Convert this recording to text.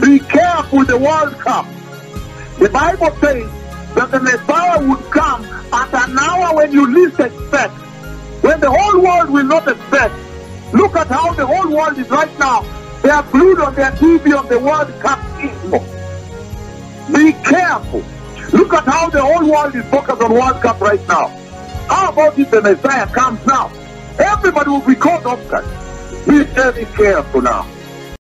Be careful the World Cup. The Bible says that the Messiah would come at an hour when you least expect, when the whole world will not expect. Look at how the whole world is right now. They are glued on their TV on the World Cup info. Be careful. Look at how the whole world is focused on World Cup right now. How about if the Messiah comes now? Everybody will be caught off guard. Be very careful now.